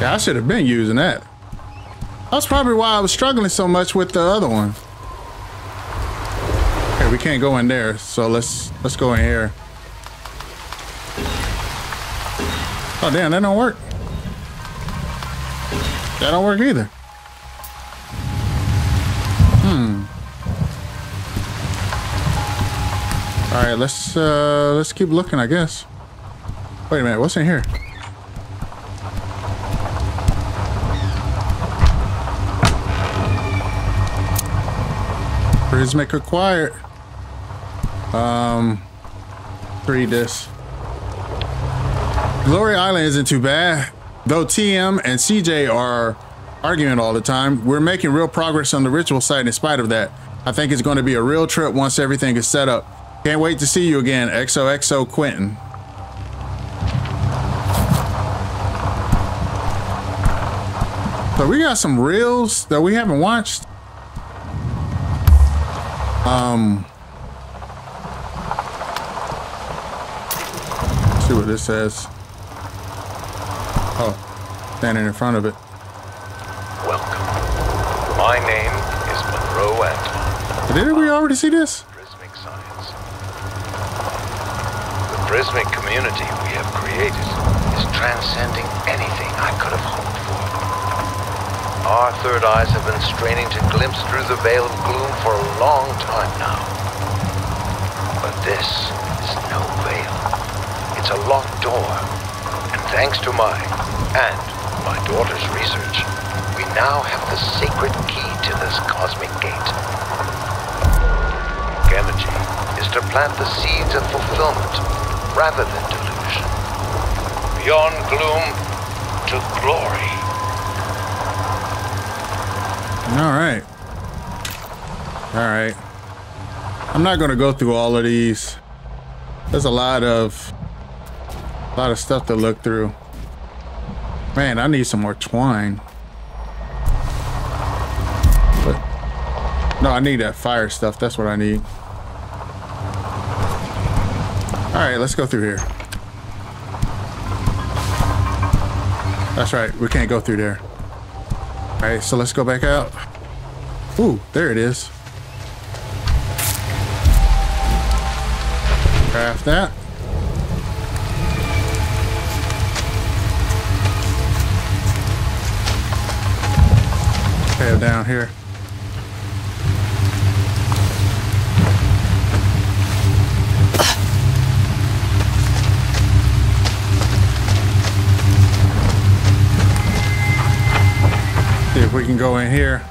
Yeah, I should have been using that. That's probably why I was struggling so much with the other one. Okay, we can't go in there, so let's let's go in here. Oh damn, that don't work. That don't work either. Hmm. All right, let's uh let's keep looking, I guess. Wait a minute, what's in here? Prismic acquired. Um, read this. Glory Island isn't too bad. Though TM and CJ are arguing all the time, we're making real progress on the ritual site in spite of that. I think it's going to be a real trip once everything is set up. Can't wait to see you again, XOXO Quentin. So we got some reels that we haven't watched. Um, see what this says. Oh, standing in front of it. Welcome. My name is Monroe Anton. Didn't we already see this? Prismic Science. The Prismic community we have created is transcending anything I could have hoped. Our third eyes have been straining to glimpse through the veil of gloom for a long time now. But this is no veil. It's a locked door. And thanks to my and my daughter's research, we now have the sacred key to this cosmic gate. Gamagy is to plant the seeds of fulfillment rather than delusion. Beyond gloom to glory. All right. All right. I'm not going to go through all of these. There's a lot of a lot of stuff to look through. Man, I need some more twine. But no, I need that fire stuff. That's what I need. All right, let's go through here. That's right. We can't go through there. All right, so let's go back out. Ooh, there it is. Craft that. Okay, down here. We can go in here.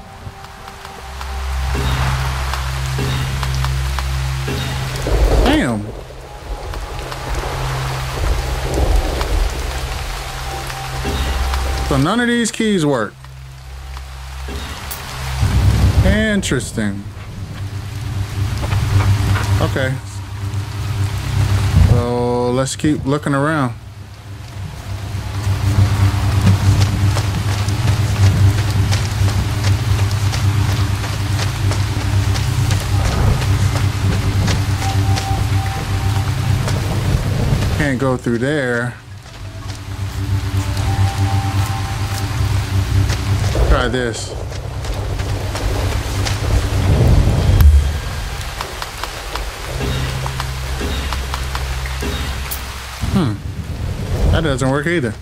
Damn. So none of these keys work. Interesting. Okay. So let's keep looking around. Can't go through there. Try this. Hmm. That doesn't work either.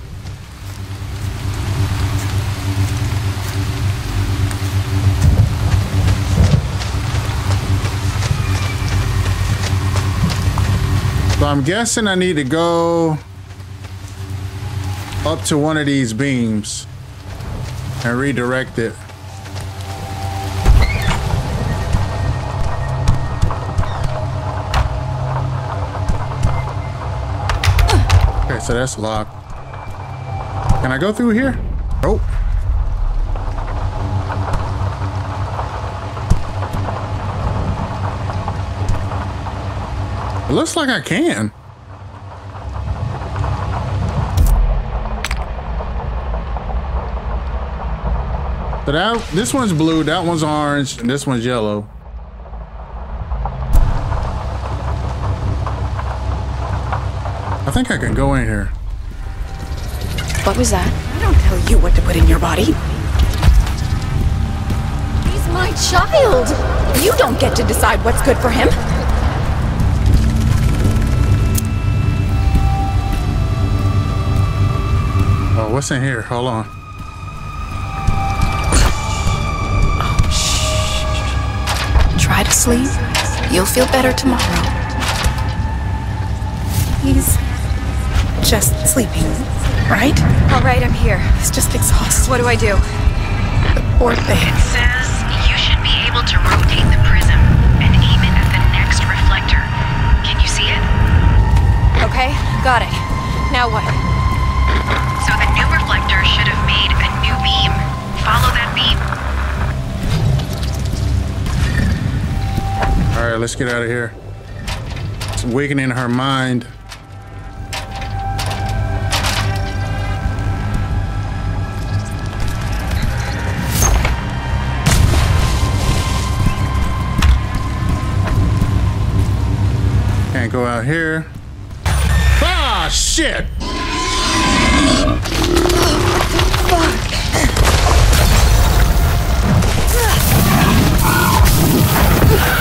So I'm guessing I need to go up to one of these beams and redirect it. Okay, so that's locked. Can I go through here? Oh. It looks like I can. So that this one's blue, that one's orange, and this one's yellow. I think I can go in here. What was that? I don't tell you what to put in your body. He's my child! You don't get to decide what's good for him. What's in here? Hold on. Try to sleep. You'll feel better tomorrow. He's just sleeping, right? All right, I'm here. He's just exhausted. What do I do? The poor thing. says you should be able to rotate the prism and aim it at the next reflector. Can you see it? Okay, got it. Now what? Right, let's get out of here. It's weakening her mind. Can't go out here. Ah, shit! There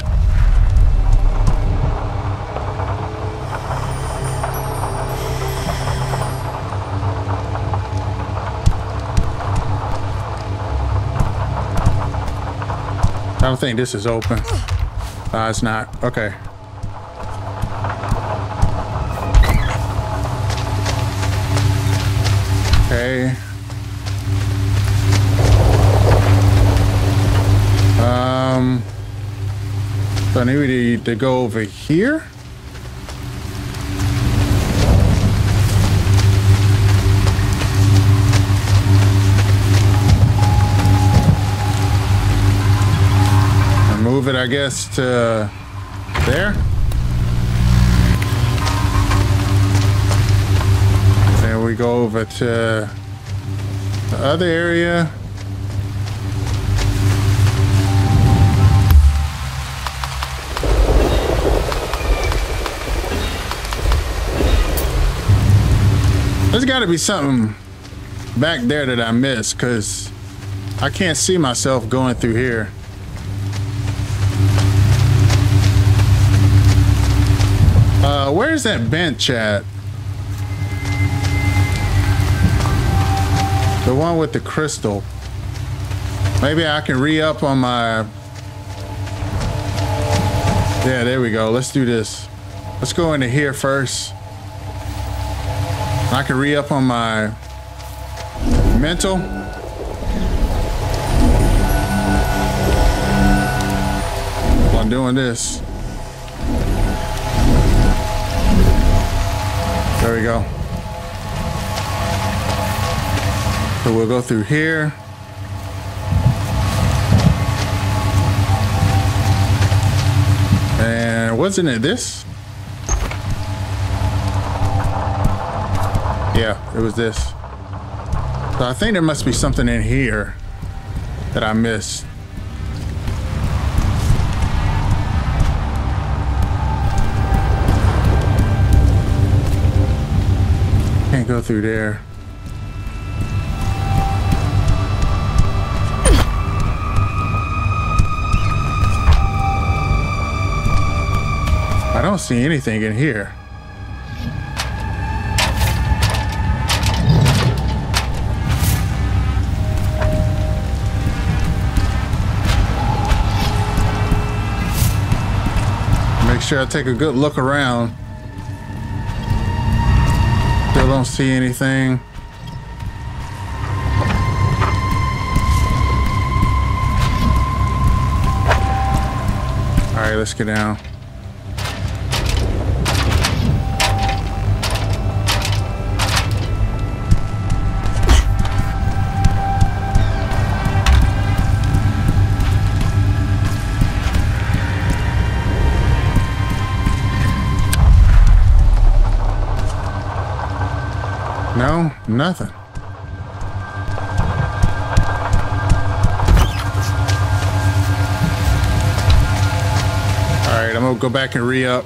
Don't think this is open. Uh, it's not. Okay. Okay. Um, so I need to go over here. Move it, I guess, to there. Then we go over to the other area. There's got to be something back there that I missed because I can't see myself going through here. Uh, where's that bench at? The one with the crystal. Maybe I can re-up on my... Yeah, there we go. Let's do this. Let's go into here first. I can re-up on my mental. While I'm doing this. There we go. So we'll go through here. And wasn't it this? Yeah, it was this. So I think there must be something in here that I missed. Can't go through there. I don't see anything in here. Make sure I take a good look around. Don't see anything. All right, let's get down. No, nothing. All right, I'm gonna go back and re-up.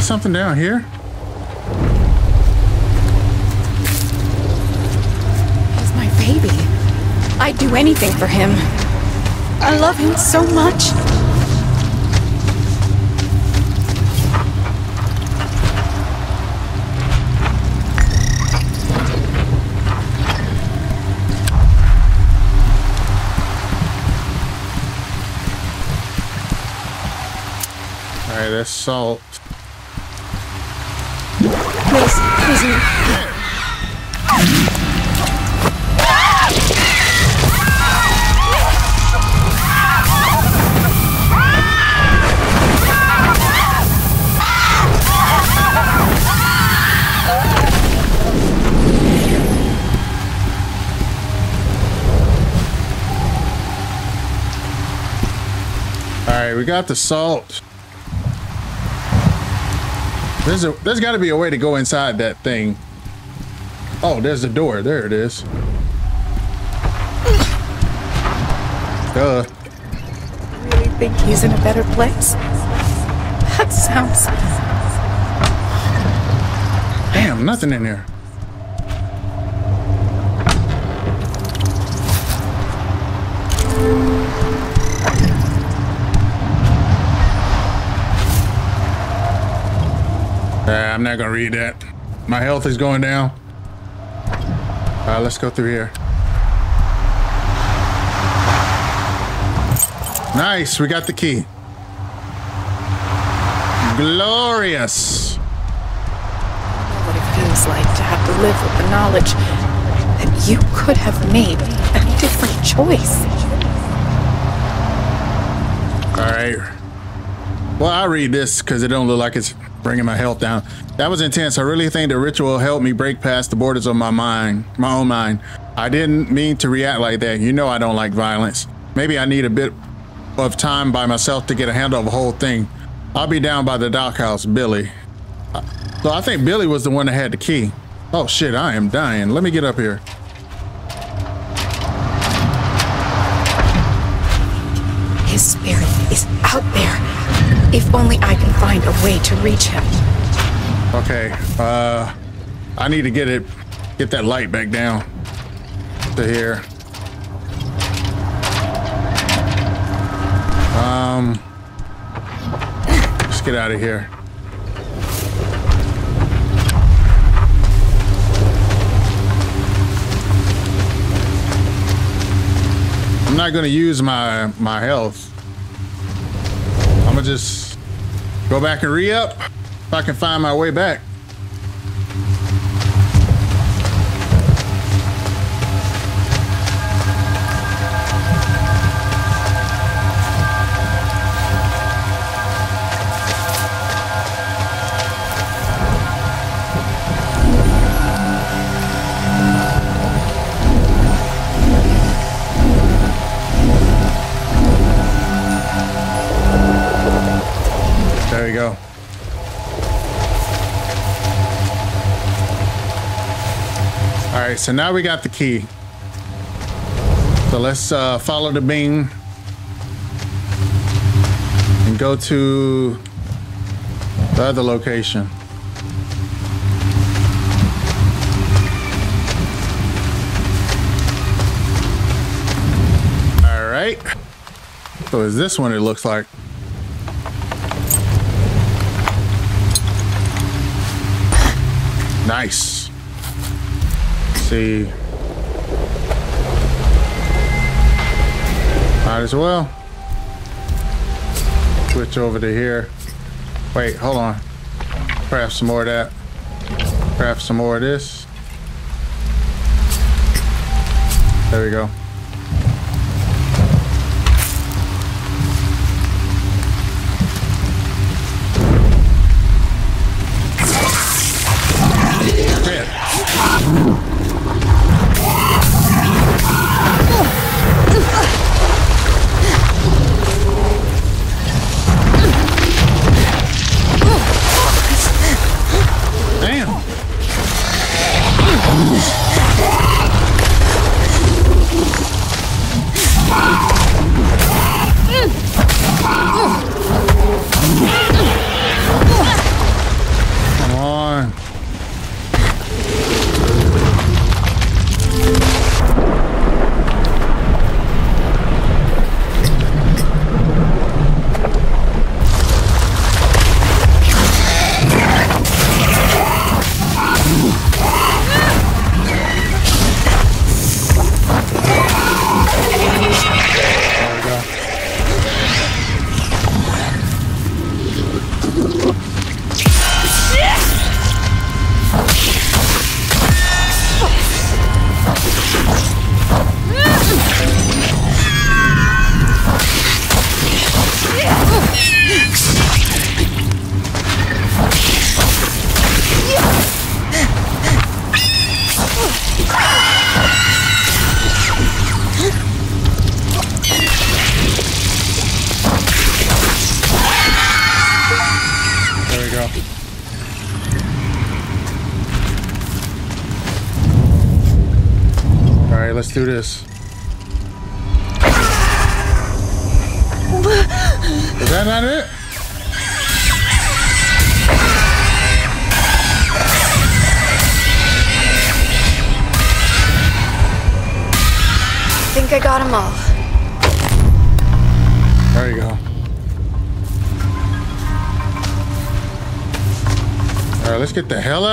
There's something down here. He's my baby. I'd do anything for him. I love him so much. All right, that's salt. All right, we got the salt. There's a there's got to be a way to go inside that thing. Oh, there's the door. There it is. Duh. Really think he's in a better place? That sounds. Damn, nothing in there. Uh, I'm not gonna read that. My health is going down. Uh, let's go through here. Nice, we got the key. Glorious. what it feels like to have to live with the knowledge that you could have made a different choice. All right. Well, I read this because it don't look like it's bringing my health down. That was intense. I really think the ritual helped me break past the borders of my mind, my own mind. I didn't mean to react like that. You know I don't like violence. Maybe I need a bit of time by myself to get a handle of the whole thing. I'll be down by the dockhouse, Billy. So I think Billy was the one that had the key. Oh shit, I am dying. Let me get up here. If only I can find a way to reach him. Okay, uh, I need to get it, get that light back down to here. Um, let's get out of here. I'm not gonna use my my health. Gonna just go back and re-up if I can find my way back. so now we got the key. So let's uh, follow the beam and go to the other location. All right. So is this one it looks like. Nice. See. Might as well. Switch over to here. Wait, hold on. Craft some more of that. Craft some more of this. There we go.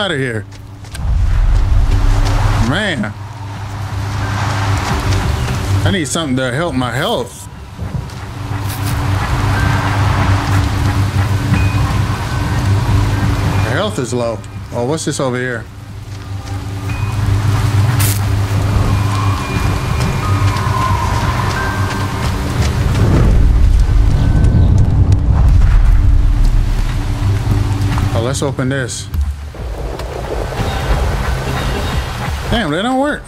Out of here. Man. I need something to help my health. My health is low. Oh, what's this over here? Oh, let's open this. Damn, they don't work.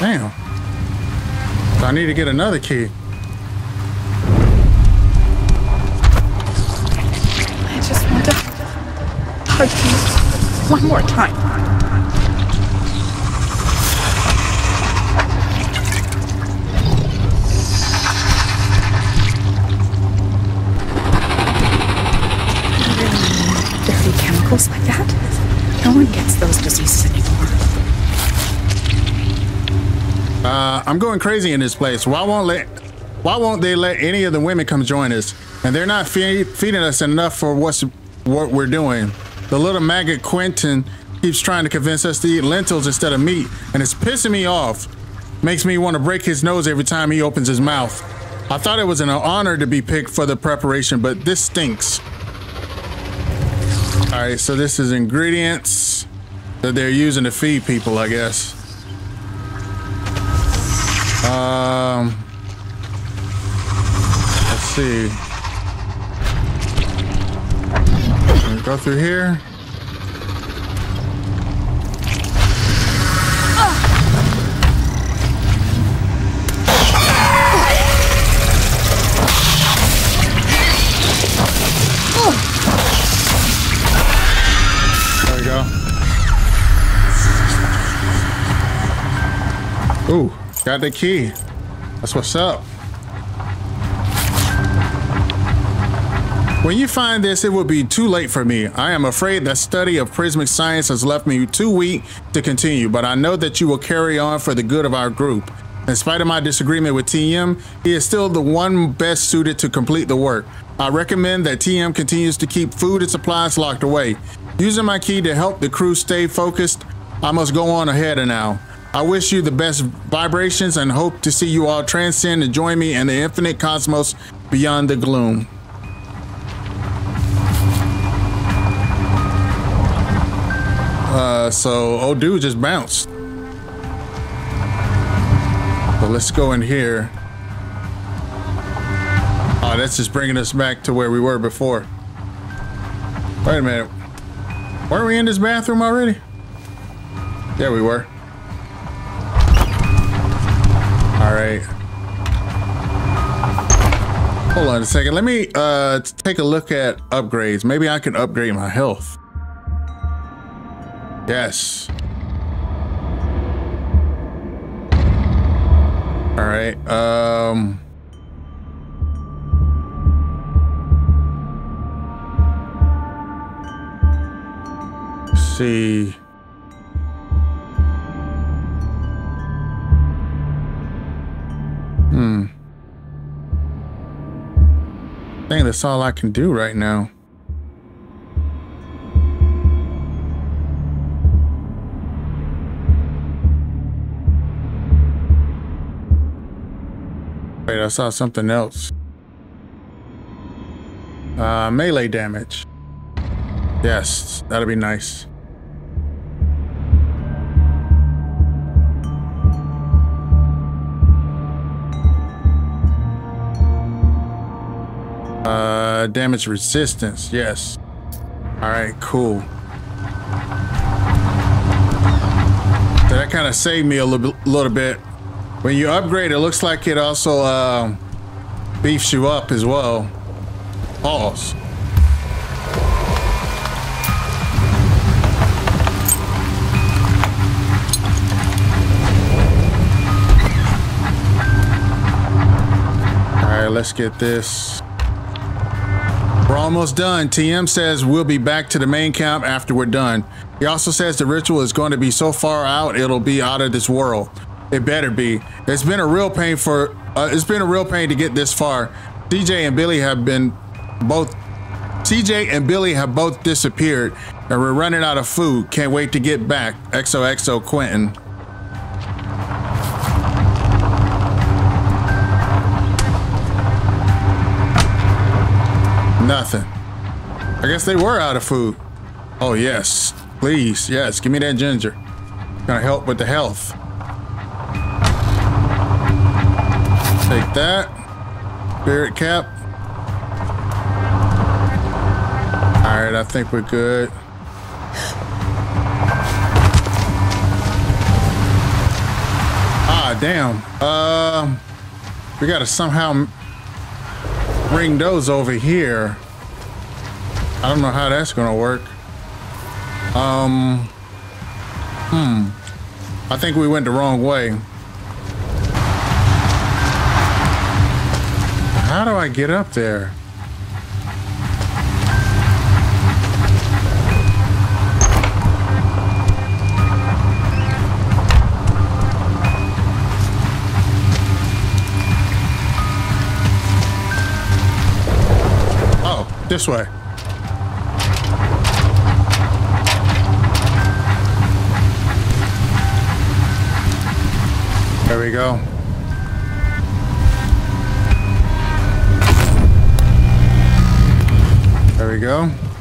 Damn. So I need to get another key. I just want to hug you one more time. I'm going crazy in this place. Why won't let? Why won't they let any of the women come join us? And they're not feed, feeding us enough for what's what we're doing. The little maggot Quentin keeps trying to convince us to eat lentils instead of meat, and it's pissing me off. Makes me want to break his nose every time he opens his mouth. I thought it was an honor to be picked for the preparation, but this stinks. All right, so this is ingredients that they're using to feed people, I guess. Um, let's see. Go through here. Ooh. Got the key. That's what's up. When you find this, it will be too late for me. I am afraid that study of prismic science has left me too weak to continue, but I know that you will carry on for the good of our group. In spite of my disagreement with TM, he is still the one best suited to complete the work. I recommend that TM continues to keep food and supplies locked away. Using my key to help the crew stay focused, I must go on ahead now. I wish you the best vibrations and hope to see you all transcend and join me in the infinite cosmos beyond the gloom. Uh, so old dude just bounced. So let's go in here. Oh, that's just bringing us back to where we were before. Wait a minute. Weren't we in this bathroom already? Yeah, we were. Right. Hold on a second. Let me uh, take a look at upgrades. Maybe I can upgrade my health. Yes. All right. Um. see. Hmm. Think that's all I can do right now. Wait, I saw something else. Uh, melee damage. Yes, that'll be nice. Uh, damage resistance. Yes. All right, cool. So that kind of saved me a little, little bit. When you upgrade, it looks like it also uh, beefs you up as well. Pause. All right, let's get this. We're almost done. TM says we'll be back to the main camp after we're done. He also says the ritual is going to be so far out it'll be out of this world. It better be. It's been a real pain for. Uh, it's been a real pain to get this far. CJ and Billy have been both. CJ and Billy have both disappeared, and we're running out of food. Can't wait to get back. XOXO Quentin. Nothing. I guess they were out of food. Oh yes, please, yes. Give me that ginger. Gonna help with the health. Take that. Spirit cap. All right, I think we're good. Ah, damn. Um, we gotta somehow bring those over here. I don't know how that's gonna work. Um, hmm. I think we went the wrong way. How do I get up there? This way. There we go. There we go.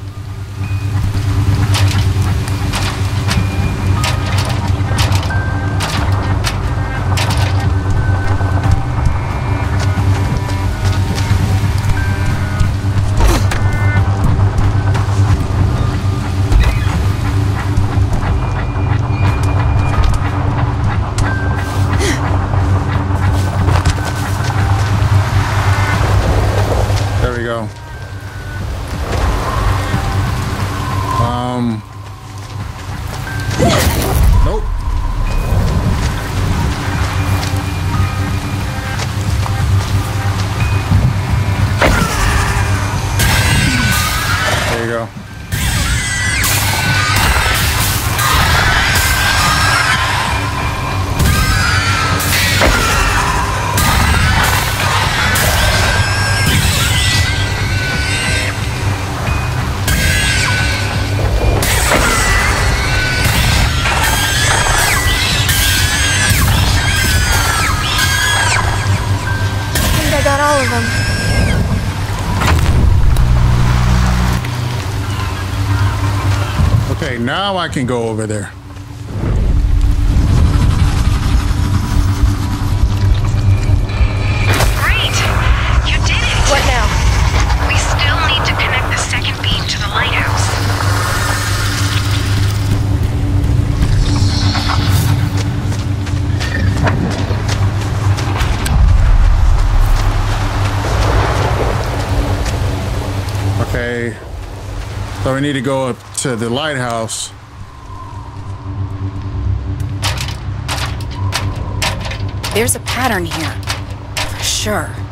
Can go over there. Great! You did it! What now? We still need to connect the second beam to the lighthouse. Okay. So we need to go up to the lighthouse. There's a pattern here. For sure.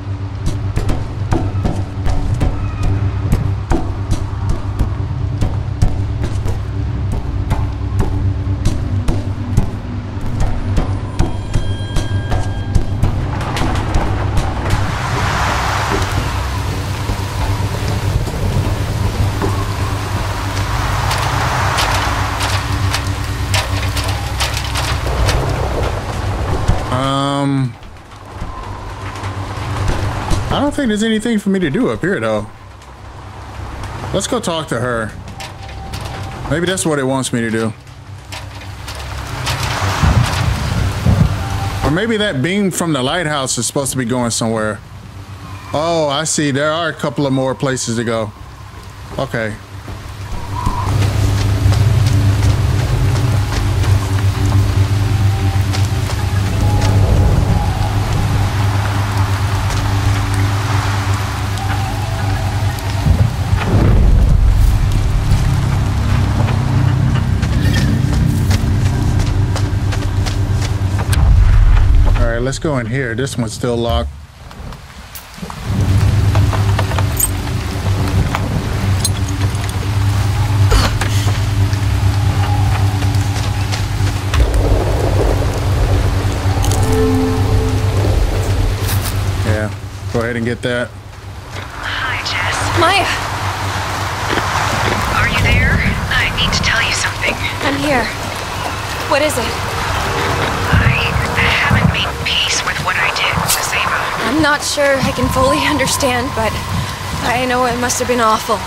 Um, I don't think there's anything for me to do up here, though. Let's go talk to her. Maybe that's what it wants me to do. Or maybe that beam from the lighthouse is supposed to be going somewhere. Oh, I see. There are a couple of more places to go. Okay. Let's go in here. This one's still locked. Yeah, go ahead and get that. Hi, Jess. Maya, Are you there? I need to tell you something. I'm here. What is it? I'm not sure I can fully understand, but I know it must have been awful.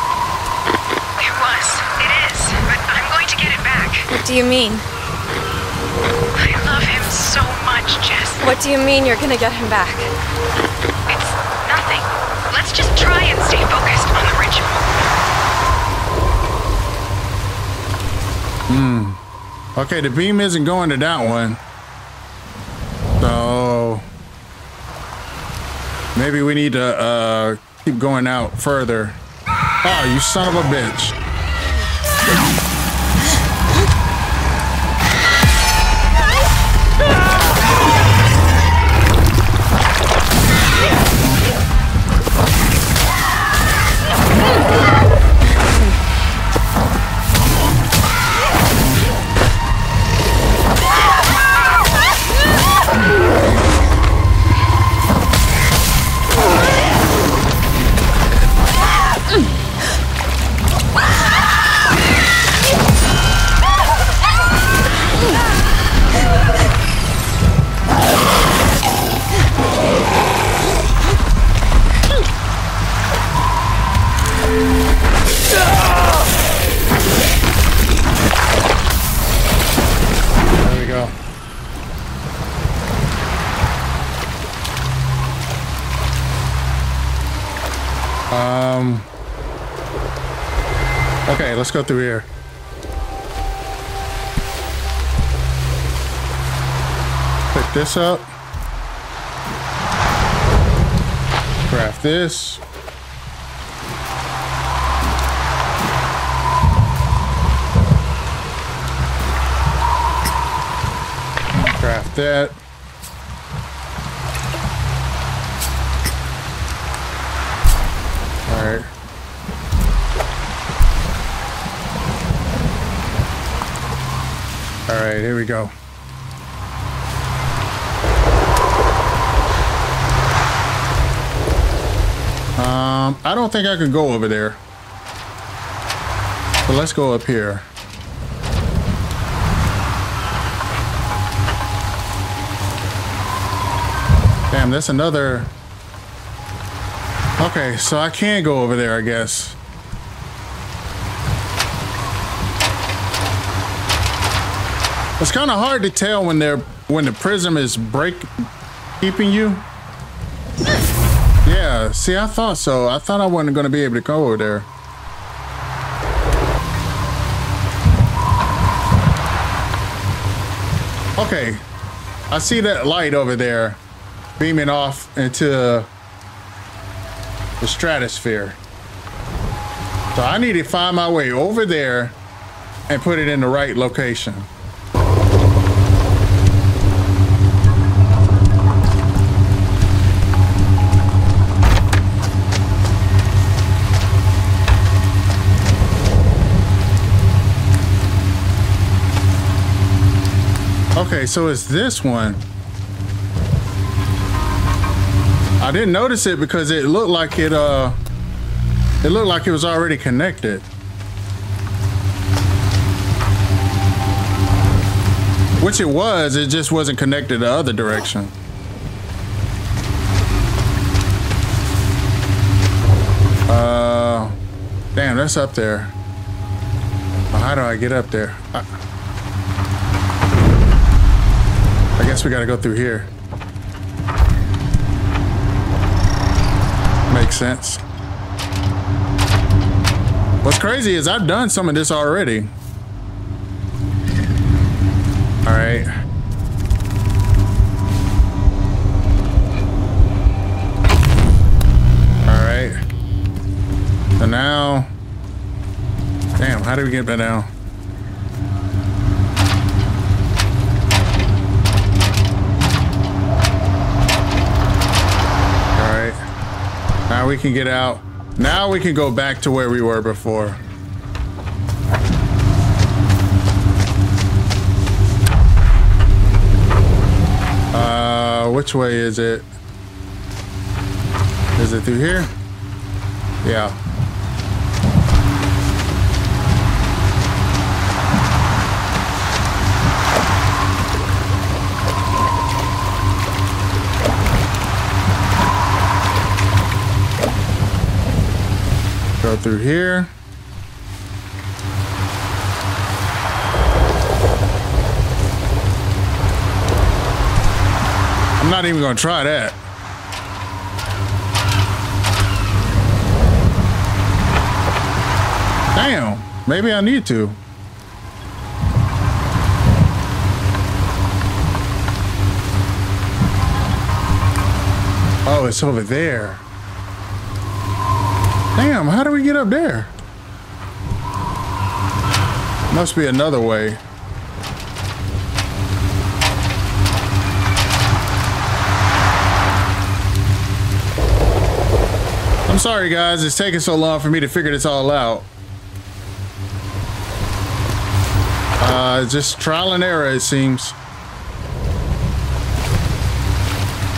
It was. It is. But I'm going to get it back. What do you mean? I love him so much, Jess. What do you mean you're gonna get him back? It's nothing. Let's just try and stay focused on the ritual. Hmm. Okay, the beam isn't going to that one. So maybe we need to uh, keep going out further. Oh, you son of a bitch. Go through here. Pick this up. Craft this. Craft that. We go. Um, I don't think I could go over there. But let's go up here. Damn, that's another Okay, so I can go over there, I guess. It's kind of hard to tell when they're when the prism is break keeping you. Yeah, see, I thought so. I thought I wasn't going to be able to go over there. Okay, I see that light over there beaming off into the stratosphere. So I need to find my way over there and put it in the right location. Okay, so it's this one. I didn't notice it because it looked like it uh it looked like it was already connected. Which it was, it just wasn't connected the other direction. Uh damn, that's up there. How do I get up there? I I guess we gotta go through here. Makes sense. What's crazy is I've done some of this already. All right. All right. So now, damn, how do we get that down? Now we can get out. Now we can go back to where we were before. Uh, which way is it? Is it through here? Yeah. Go through here. I'm not even gonna try that. Damn, maybe I need to. Oh, it's over there. Damn, how do we get up there? Must be another way. I'm sorry guys, it's taking so long for me to figure this all out. Uh, just trial and error it seems.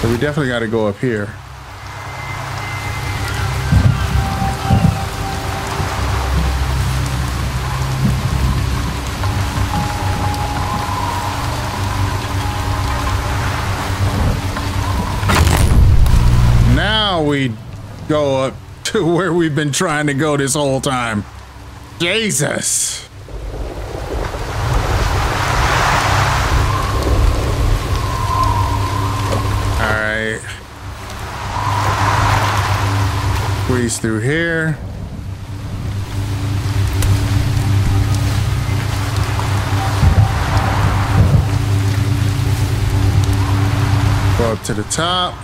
But we definitely got to go up here. Go up to where we've been trying to go this whole time. Jesus. All right. Squeeze through here. Go up to the top.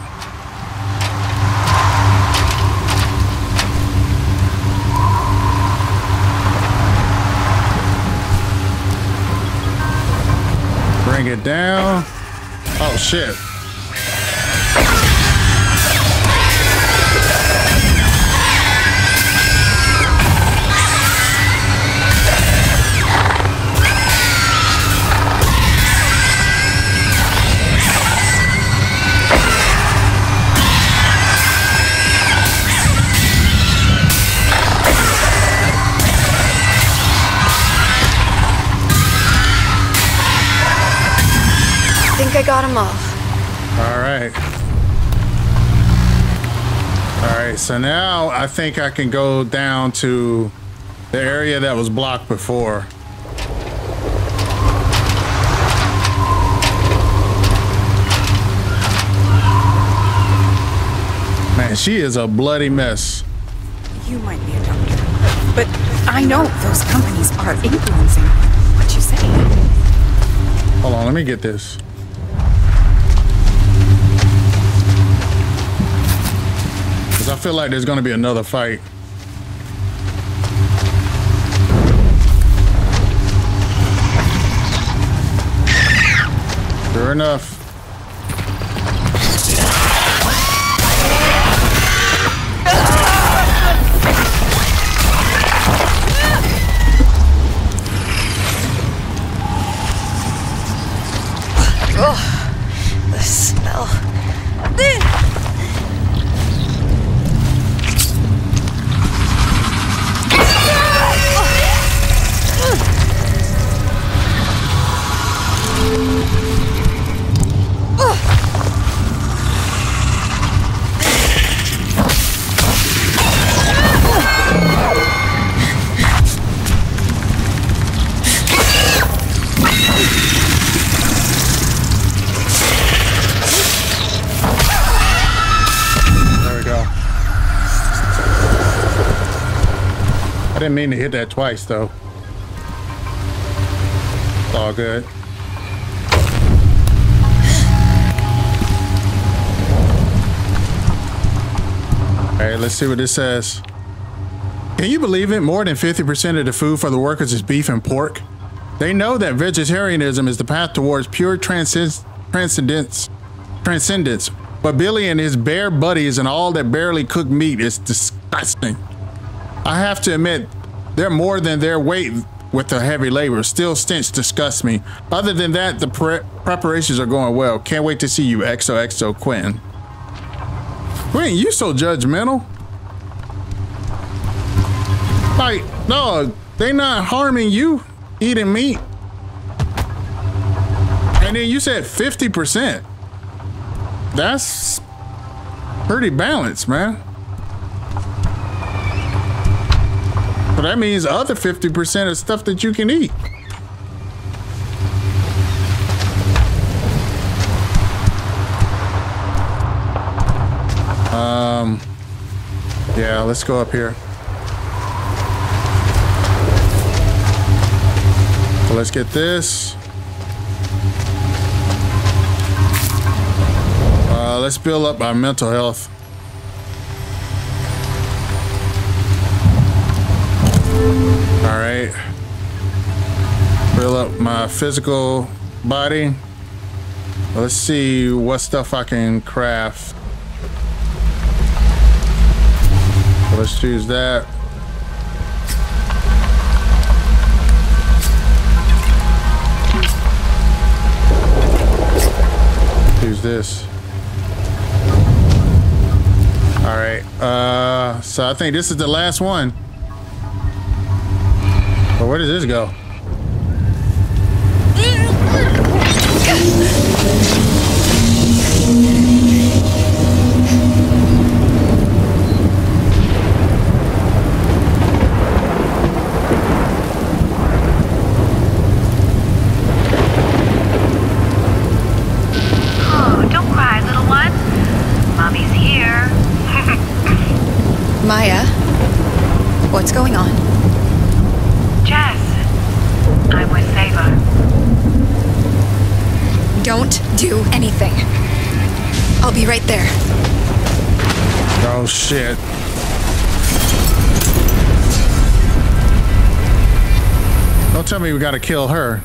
Bring it down. Oh, shit. I got him all. All right. All right, so now I think I can go down to the area that was blocked before. Man, she is a bloody mess. You might be a doctor, but I know those companies are influencing what you say. Hold on, let me get this. Because I feel like there's going to be another fight. Sure enough. Mean to hit that twice, though. It's all good. All right, let's see what this says. Can you believe it? More than 50% of the food for the workers is beef and pork. They know that vegetarianism is the path towards pure transcend- transcendence. Transcendence. But Billy and his bear buddies and all that barely cooked meat is disgusting. I have to admit, they're more than their weight with the heavy labor. Still, stench disgusts me. Other than that, the pre- preparations are going well. Can't wait to see you, XOXO Quentin. Quentin, you so judgmental. Like, no, they not harming you eating meat. And then you said 50%. That's pretty balanced, man. So that means other 50% is stuff that you can eat. Um, yeah, let's go up here. So let's get this. Uh, let's build up our mental health. Build up my physical body. Let's see what stuff I can craft. Let's choose that. Choose this. All right. Uh, so I think this is the last one. But where does this go? Thank you. We gotta kill her.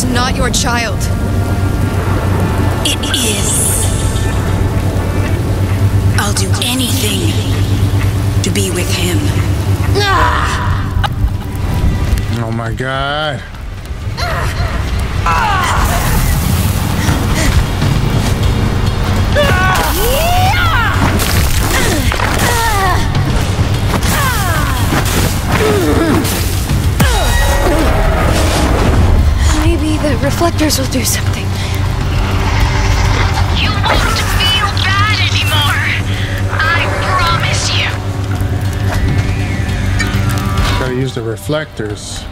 It's not your child. It is. I'll do anything to be with him. Ah! Oh my god. Ah! The reflectors will do something. You won't feel bad anymore. I promise you. Gotta use the reflectors.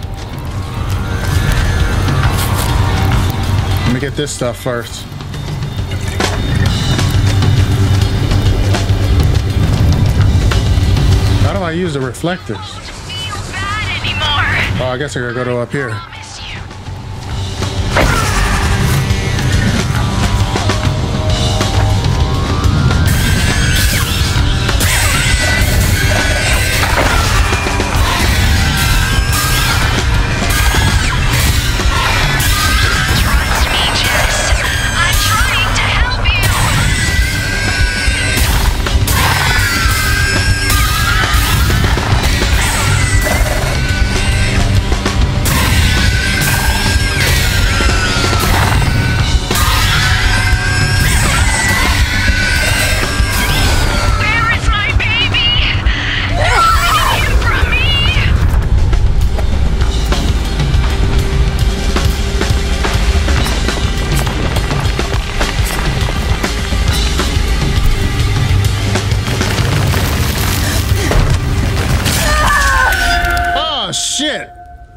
Let me get this stuff first. How do I use the reflectors? Feel bad anymore. Oh, I guess I gotta go to up here.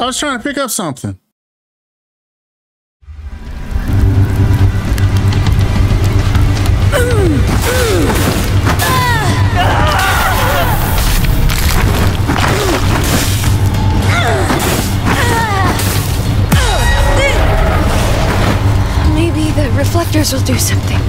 Was trying to pick up something. Maybe the reflectors will do something.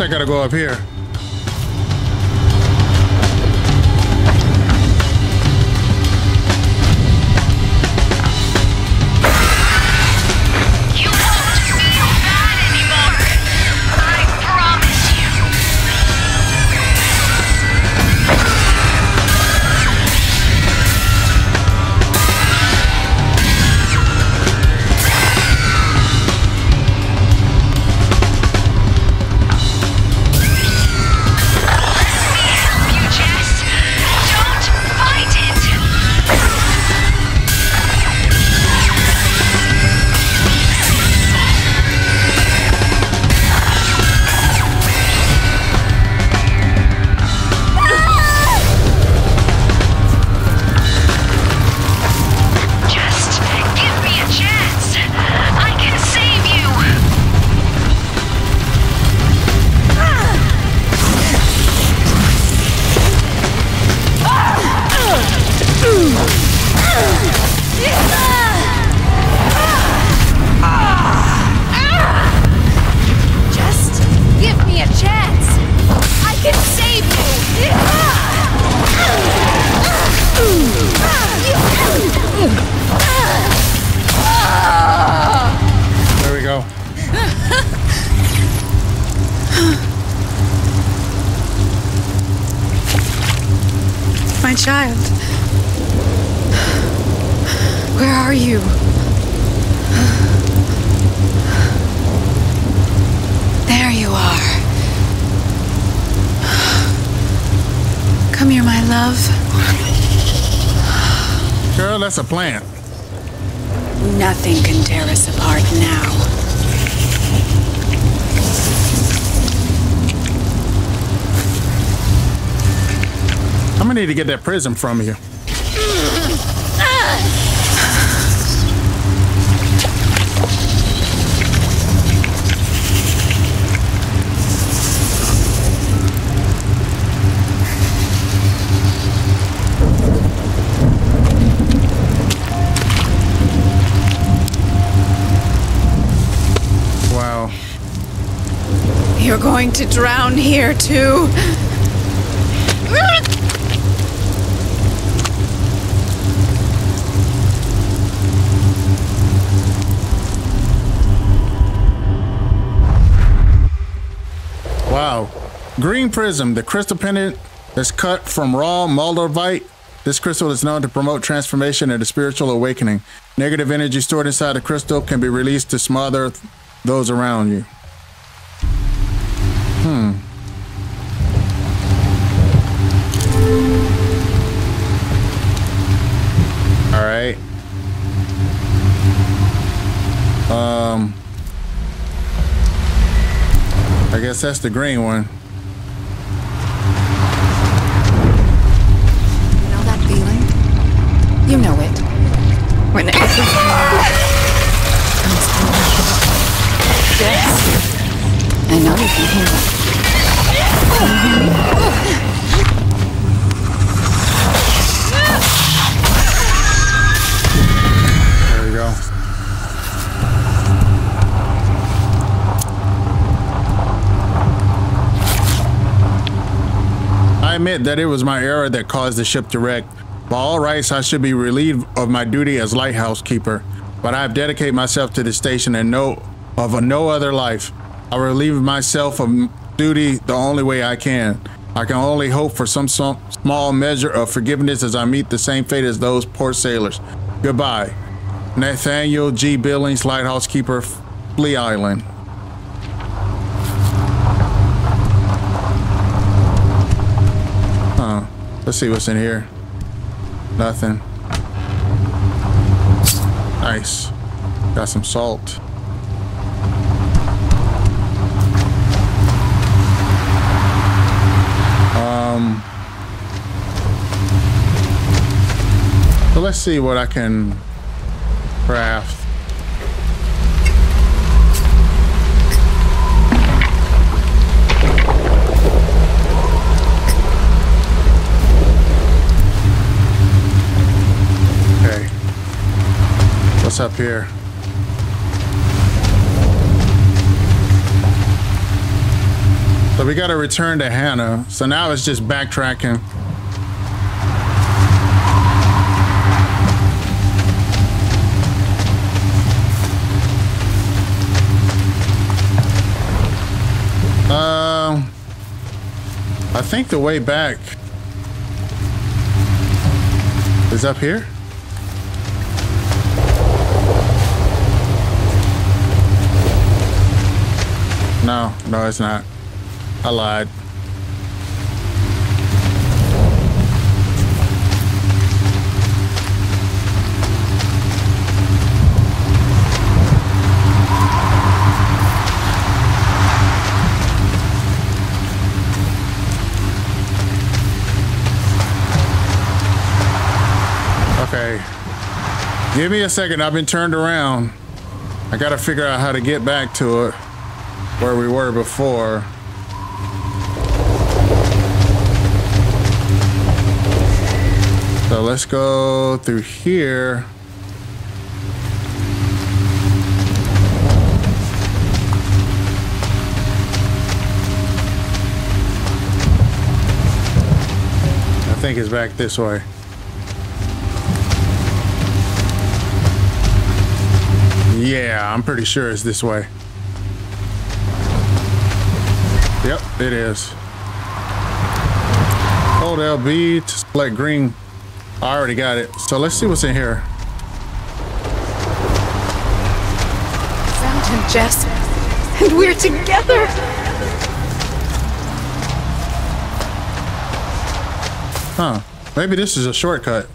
I gotta go up here. Nothing can tear us apart now. I'm gonna need to get that prism from you. Mm-hmm. Ah! Going to drown here, too. Wow. Green prism, the crystal pendant that's cut from raw moldavite. This crystal is known to promote transformation and a spiritual awakening. Negative energy stored inside the crystal can be released to smother those around you. All right. Um. I guess that's the green one. You know that feeling? You know it. When everything comes Yes. I know you can hear it. I admit that it was my error that caused the ship to wreck. By all rights, I should be relieved of my duty as lighthouse keeper, but I have dedicated myself to the station and know of a no other life. I relieve myself of duty the only way I can. I can only hope for some, some small measure of forgiveness as I meet the same fate as those poor sailors. Goodbye. Nathaniel G. Billings, Lighthouse Keeper, Flea Island. Huh. Let's see what's in here. Nothing. Nice. Got some salt. Um. So let's see what I can craft. Up here? So we got to return to Hannah. So now it's just backtracking. Um, I think the way back is up here. No, no, it's not. I lied. Okay. Give me a second. I've been turned around. I gotta figure out how to get back to it where we were before. So let's go through here. I think it's back this way. Yeah, I'm pretty sure it's this way. Yep, it is. Hold LB to select green. I already got it. So let's see what's in here. Found him, Jess. And we're together. Huh. Maybe this is a shortcut.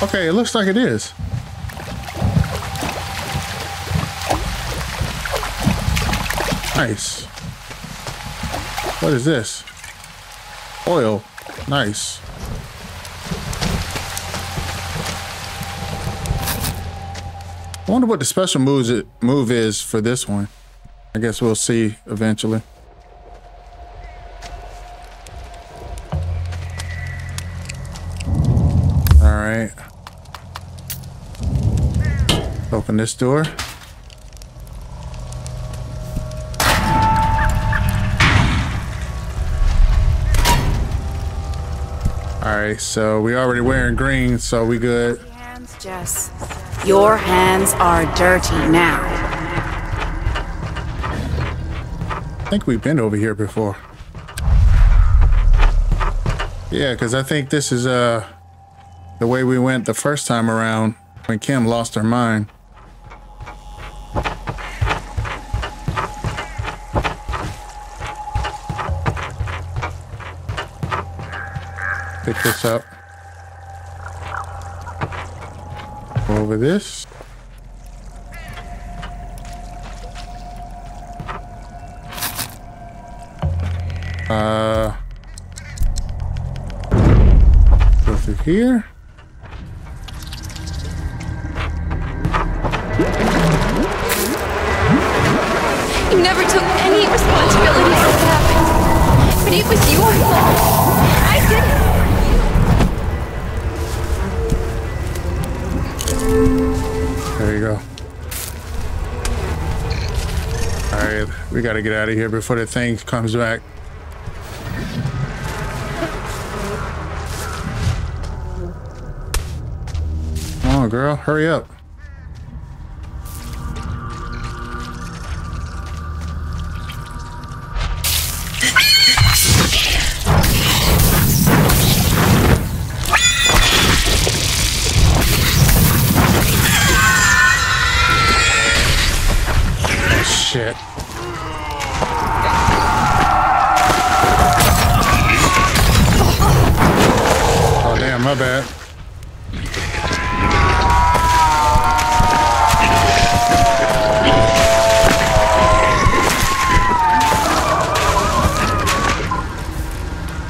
Okay, it looks like it is. Nice. What is this? Oil. Nice. I wonder what the special moves it move is for this one. I guess we'll see eventually. All right. Open this door. All right, so we already wearing green, so we good. Hands, Jess. Your hands are dirty now. I think we've been over here before. Yeah, because I think this is uh the way we went the first time around when Kim lost her mind. Pick this up. Over this. Uh, go through here. Gotta get out of here before the thing comes back. Come on, girl, hurry up. My bad.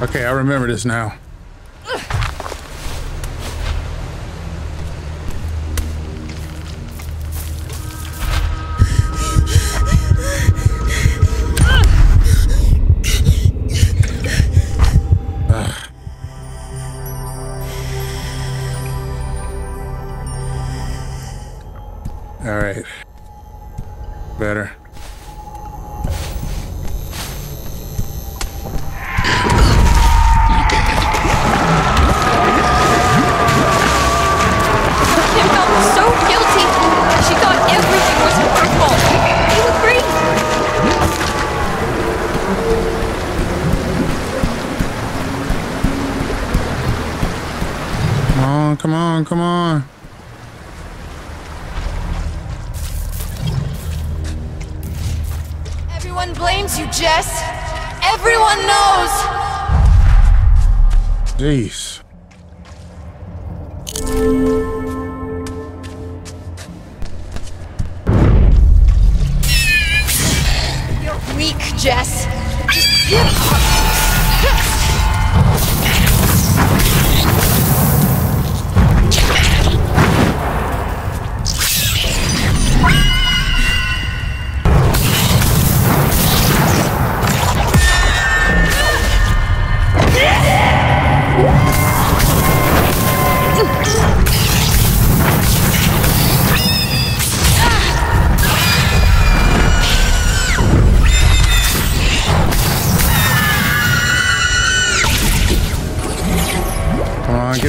Okay, I remember this now.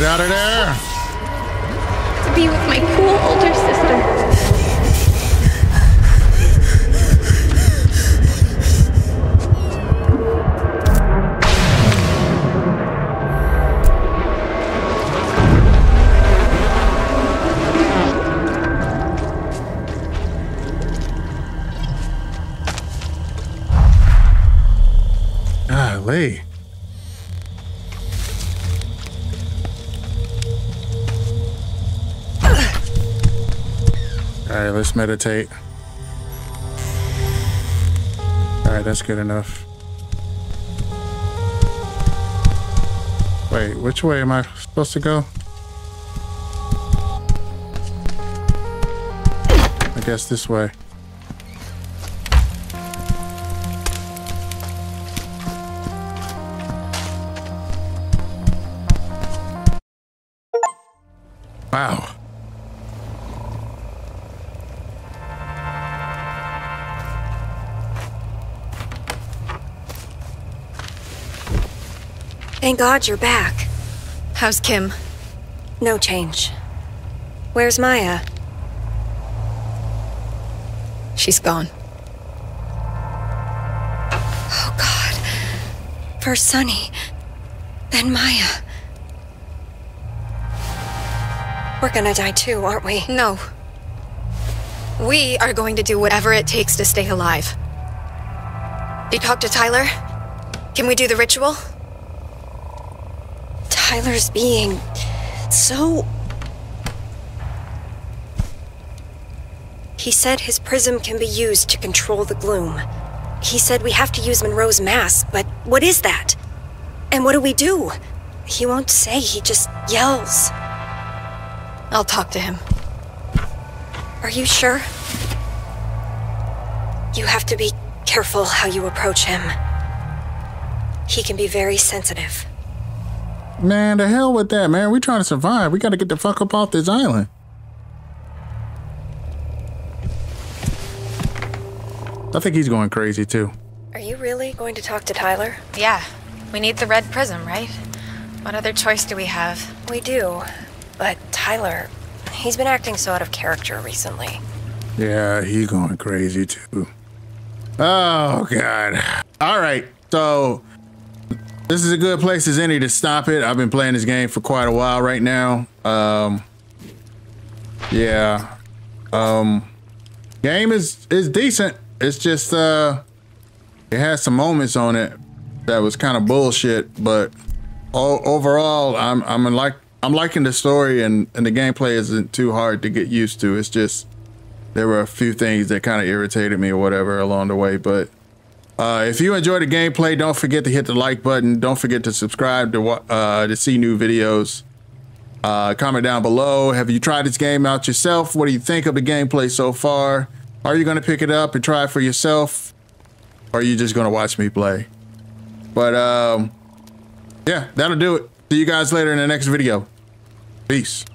Out of there. To be with my meditate. All right, that's good enough. Wait, which way am I supposed to go? I guess this way. Thank God you're back. How's Kim? No change. Where's Maya? She's gone. Oh God. First Sunny, then Maya. We're gonna die too, aren't we? No. We are going to do whatever it takes to stay alive. You talk to Tyler? Can we do the ritual? Tyler's being so. He said his prism can be used to control the gloom. He said we have to use Monroe's mask, but what is that? And what do we do? He won't say, he just yells. I'll talk to him. Are you sure? You have to be careful how you approach him. He can be very sensitive. Man, the hell with that, man. We trying to survive. We gotta get the fuck up off this island. I think he's going crazy too. Are you really going to talk to Tyler? Yeah. We need the red prism, right? What other choice do we have? We do. But Tyler, he's been acting so out of character recently. Yeah, he's going crazy too. Oh god. All right. So this is a good place as any to stop it. I've been playing this game for quite a while right now. Um Yeah. Um game is is decent. It's just uh it has some moments on it that was kind of bullshit, but overall I'm I'm like I'm liking the story and and the gameplay isn't too hard to get used to. It's just there were a few things that kind of irritated me or whatever along the way. But uh, if you enjoyed the gameplay, don't forget to hit the like button. Don't forget to subscribe to uh, to see new videos. Uh, comment down below. Have you tried this game out yourself? What do you think of the gameplay so far? Are you going to pick it up and try it for yourself? Or are you just going to watch me play? But um, yeah, that'll do it. See you guys later in the next video. Peace.